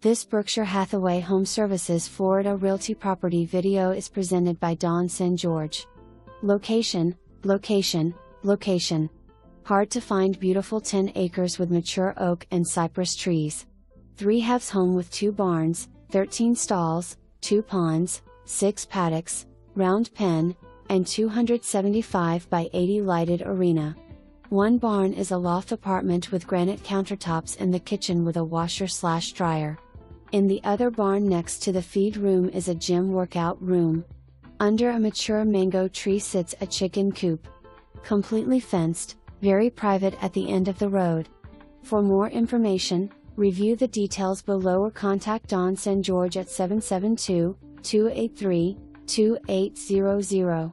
This Berkshire Hathaway Home Services Florida Realty property video is presented by Dawn St. George. Location, location, location. Hard to find beautiful 10 acres with mature oak and cypress trees. Three halves home with two barns, 13 stalls, two ponds, six paddocks, round pen, and 275 by 80 lighted arena. One barn is a loft apartment with granite countertops in the kitchen with a washer slash dryer. In the other barn next to the feed room is a gym workout room. Under a mature mango tree sits a chicken coop. Completely fenced, very private at the end of the road. For more information, review the details below or contact Dawn St. George at 772 283 2800.